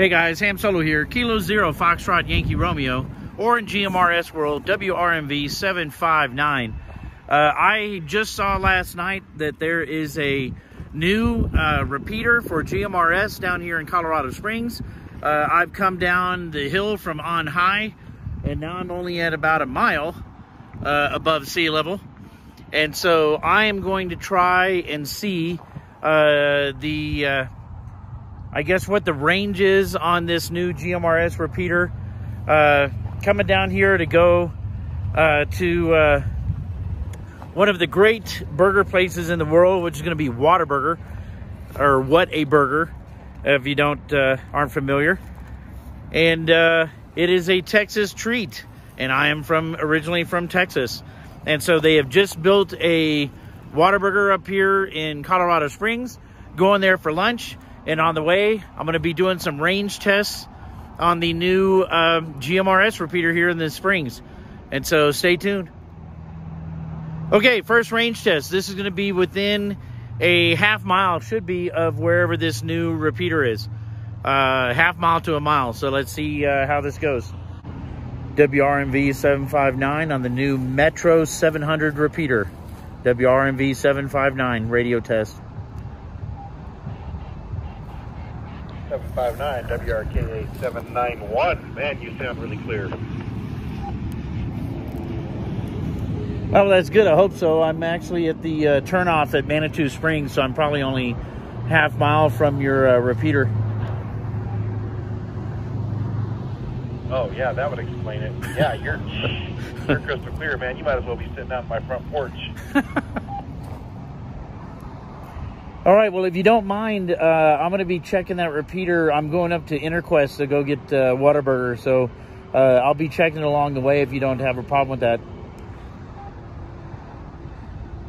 Hey guys, Ham Solo here. Kilo Zero Foxtrot Yankee Romeo, or in GMRS World, WRMV 759. Uh, I just saw last night that there is a new uh, repeater for GMRS down here in Colorado Springs. Uh, I've come down the hill from on high, and now I'm only at about a mile uh, above sea level. And so I am going to try and see uh, the uh, I guess what the range is on this new GMRS repeater. Uh, coming down here to go uh, to uh, one of the great burger places in the world, which is going to be Whataburger, or What a Burger, if you don't uh, aren't familiar. And uh, it is a Texas treat, and I am from originally from Texas, and so they have just built a Whataburger up here in Colorado Springs. Going there for lunch and on the way, I'm going to be doing some range tests on the new uh, GMRS repeater here in the Springs. And so stay tuned. Okay, first range test. This is going to be within a half mile, should be, of wherever this new repeater is. Uh, half mile to a mile. So let's see uh, how this goes. WRMV 759 on the new Metro 700 repeater. WRMV 759 radio test. 759 WRKA 791. Man, you sound really clear. Oh, that's good. I hope so. I'm actually at the uh, turnoff at Manitou Springs, so I'm probably only half mile from your uh, repeater. Oh yeah, that would explain it. Yeah, you're you're crystal clear, man. You might as well be sitting out my front porch. All right, well, if you don't mind, uh, I'm going to be checking that repeater. I'm going up to Interquest to go get uh, Whataburger, so uh, I'll be checking along the way if you don't have a problem with that.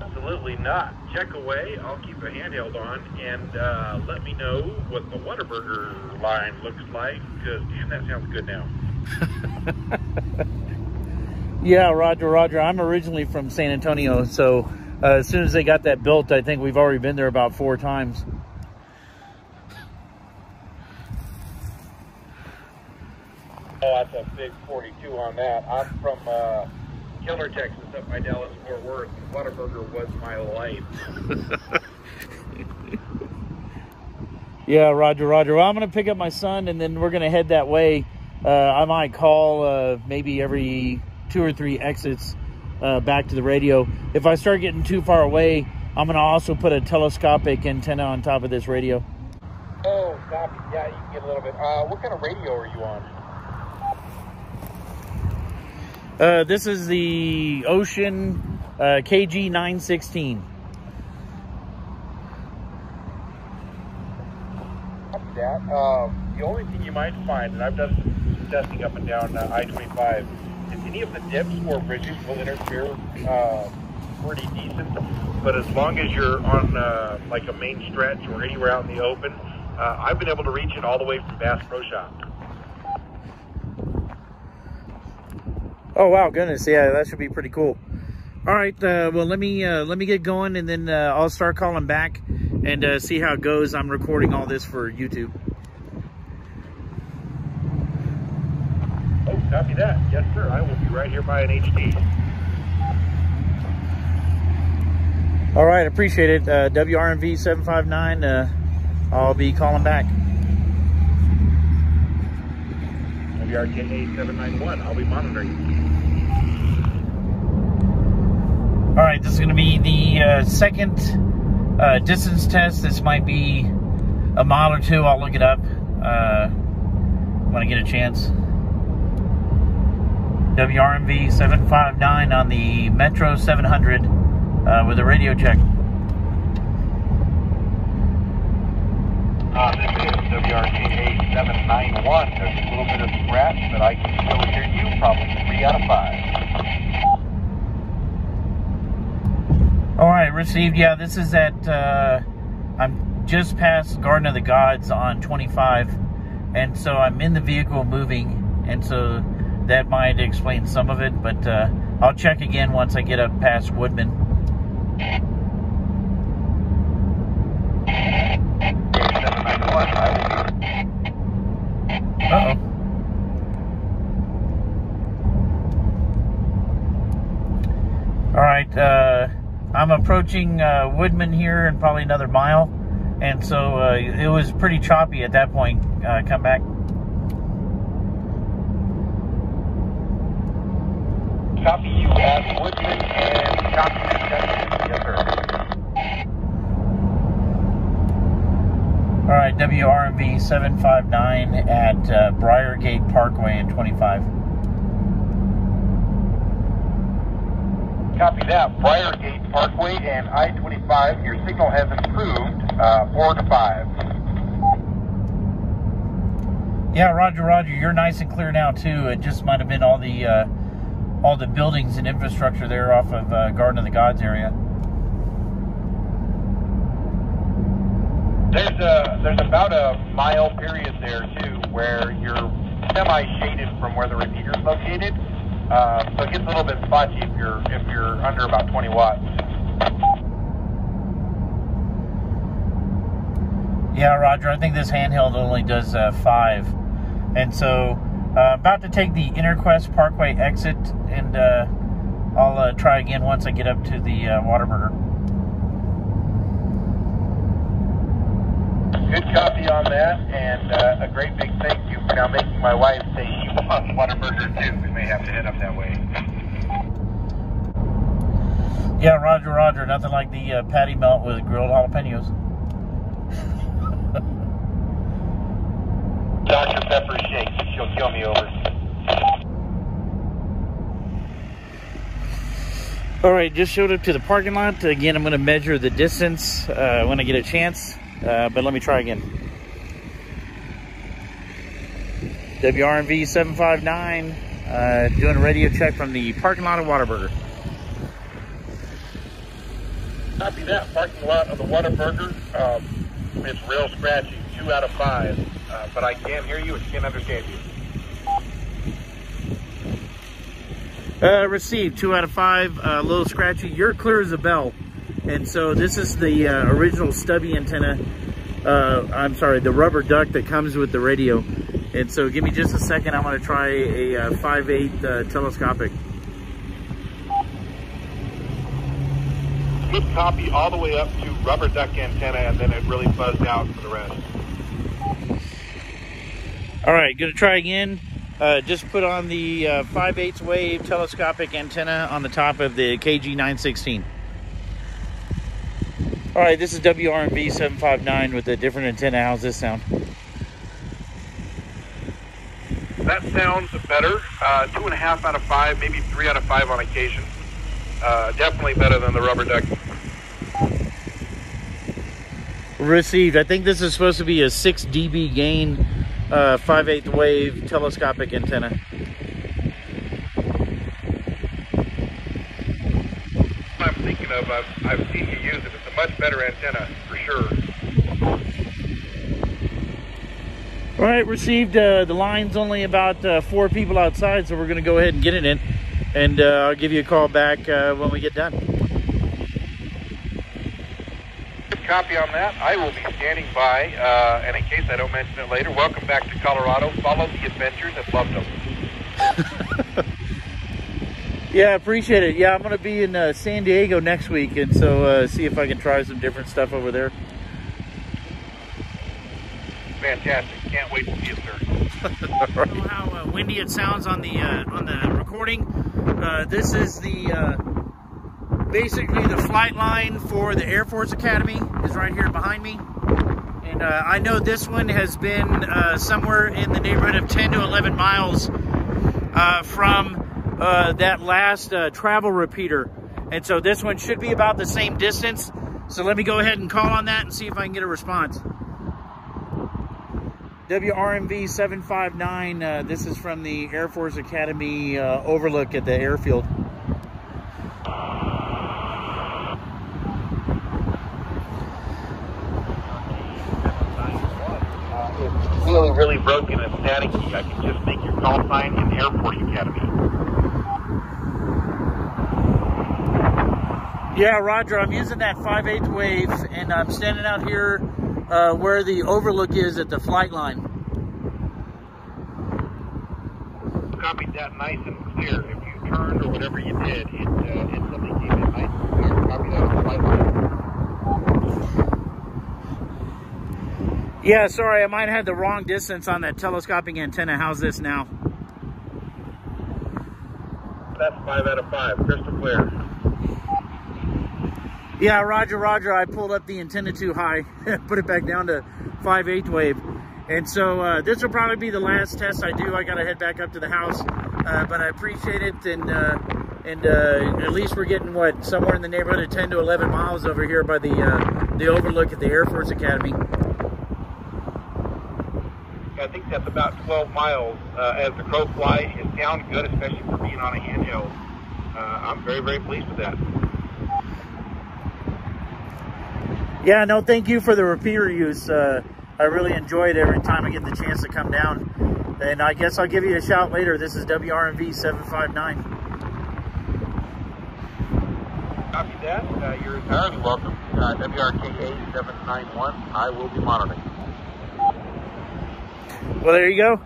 Absolutely not. Check away. I'll keep a handheld on and uh, let me know what the Whataburger line looks like, because, damn, that sounds good now. yeah, Roger, Roger. I'm originally from San Antonio, so uh, as soon as they got that built, I think we've already been there about four times. Oh, that's a big 42 on that. I'm from uh, Keller, Texas, up by Dallas Fort Worth. Whataburger was my life. yeah, Roger, Roger. Well, I'm going to pick up my son, and then we're going to head that way. Uh, I might call uh, maybe every two or three exits uh, back to the radio. If I start getting too far away, I'm going to also put a telescopic antenna on top of this radio. Oh, copy. Yeah, you can get a little bit. Uh, what kind of radio are you on? Uh, this is the Wouxun uh, KG916. Copy that. Um, the only thing you might find, and I've done some testing up and down uh, I-25, any of the dips or bridges will interfere uh, pretty decent. But as long as you're on uh, like a main stretch or anywhere out in the open, uh, I've been able to reach it all the way from Bass Pro Shop. Oh wow, goodness, yeah, that should be pretty cool. All right, uh, well let me uh, let me get going, and then uh, I'll start calling back and uh, see how it goes. I'm recording all this for YouTube. Copy that. Yes, sir. I will be right here by an HT. All right, appreciate it. Uh, WRMV 759, uh, I'll be calling back. WRKA 791, I'll be monitoring. All right, this is going to be the uh, second uh, distance test. This might be a mile or two. I'll look it up uh, when I get a chance. WRMV 759 on the Metro 700 uh, with a radio check. Uh, this is WRKA 791. There's a little bit of scratch, but I can still hear you probably three out of five. All right, received. Yeah, this is at, uh, I'm just past Garden of the Gods on 25. And so I'm in the vehicle moving. And so that might explain some of it, but uh, I'll check again once I get up past Woodman. Uh-oh. All right, uh, I'm approaching uh, Woodman here in probably another mile, and so uh, it was pretty choppy at that point. Uh, come back. Copy you at Woodman and copy Yes, sir. All right, WRMV 759 at uh, Briargate Parkway in 25. Copy that. Briargate Parkway and I-25. Your signal has improved, uh, 4 to 5. Yeah, Roger, Roger. You're nice and clear now too. It just might have been all the uh, all the buildings and infrastructure there off of uh, Garden of the Gods area. There's a there's about a mile period there too where you're semi-shaded from where the repeater's located. Uh, so it gets a little bit spotty if you're if you're under about 20 watts. Yeah, Roger. I think this handheld only does uh, five, and so uh, about to take the Interquest Parkway exit, and uh, I'll uh, try again once I get up to the uh, Whataburger. Good copy on that, and uh, a great big thank you for now making my wife say she wants Whataburger too. We may have to head up that way. Yeah, Roger, Roger. Nothing like the uh, patty melt with grilled jalapenos. Dr. Pepper shakes. She'll kill me over. All right, just showed up to the parking lot. Again, I'm going to measure the distance uh, when I get a chance, uh, but let me try again. WRMV 759, uh, doing a radio check from the parking lot of Whataburger. Copy that. Parking lot of the Whataburger. Um, it's real scratchy. Two out of five. Uh, but I can't hear you and can't understand you. Uh, received two out of five. Uh, a little scratchy. You're clear as a bell. And so this is the uh, original stubby antenna. Uh, I'm sorry, the rubber duck that comes with the radio. And so give me just a second. I'm going to try a uh, 5.8 uh, telescopic. Good copy all the way up to rubber duck antenna, and then it really buzzed out for the rest. All right, going to try again. Uh, just put on the uh, 5 8 wave telescopic antenna on the top of the KG916. All right, this is WRMV 759 with a different antenna. How's this sound? That sounds better. Uh, two and a half out of five, maybe three out of five on occasion. Uh, definitely better than the rubber duck. Received. I think this is supposed to be a 6 dB gain uh, 5 8 wave telescopic antenna. I'm thinking of. I've, I've seen you use it. It's a much better antenna for sure. All right, received. Uh, the line's only about uh, four people outside, so we're going to go ahead and get it in. And uh, I'll give you a call back uh, when we get done. Copy on that. I will be standing by, uh, and in case I don't mention it later, welcome back to Colorado. Follow the adventures and love them. Yeah, appreciate it. Yeah, I'm going to be in uh, San Diego next week, and so uh, see if I can try some different stuff over there. Fantastic. Can't wait to see it, sir. I don't know how uh, windy it sounds on the uh, on the recording. Uh, this is the uh, basically the flight line for the Air Force Academy is right here behind me, and uh, I know this one has been uh, somewhere in the neighborhood of 10 to 11 miles uh, from uh, that last uh, travel repeater, and so this one should be about the same distance. So let me go ahead and call on that and see if I can get a response. WRMV 759. Uh, this is from the Air Force Academy uh, overlook at the airfield. Uh, it's really, really broken and staticky. I can just make your call sign in Air Force Academy. Yeah, Roger. I'm using that 5 8 wave, and I'm standing out here uh, where the overlook is at the flight line. copied that nice and clear. If you turned or whatever you did, it, uh, it suddenly came in nice and clear. Copy that on the flight line. Yeah, sorry, I might have had the wrong distance on that telescoping antenna. How's this now? That's five out of five, crystal clear. Yeah, Roger, Roger. I pulled up the antenna too high, put it back down to 5 8 wave. And so uh, this will probably be the last test I do. I got to head back up to the house, uh, but I appreciate it. And uh, and uh, at least we're getting what somewhere in the neighborhood of 10 to 11 miles over here by the uh, the overlook at the Air Force Academy. I think that's about 12 miles uh, as the crow flies. It sounds good, especially for being on a handheld. I'm very, very pleased with that. Yeah, no, thank you for the repeater use. Uh, I really enjoy it every time I get the chance to come down. And I guess I'll give you a shout later. This is WRMV 759. Copy that. Uh, you're entirely welcome. Uh, WRKA 791. I will be monitoring. Well, there you go.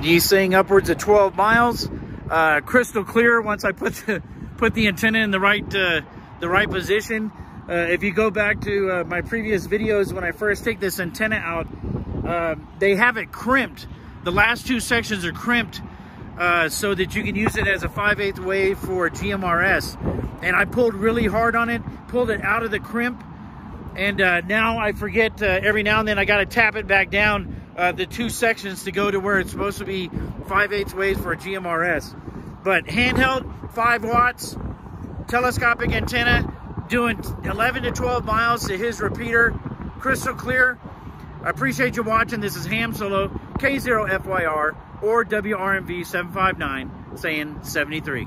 You saying upwards of 12 miles, uh, crystal clear. Once I put the put the antenna in the right uh, the right position. Uh, if you go back to uh, my previous videos when I first take this antenna out, uh, they have it crimped. The last two sections are crimped uh, so that you can use it as a 5 8 wave for GMRS. And I pulled really hard on it, pulled it out of the crimp, and uh, now I forget uh, every now and then I got to tap it back down the two sections to go to where it's supposed to be 5 8 waves for GMRS. But handheld, 5 watts, telescopic antenna, doing 11 to 12 miles to his repeater, crystal clear. I appreciate you watching. This is Ham Solo, K0FYR, or WRMV 759, saying 73.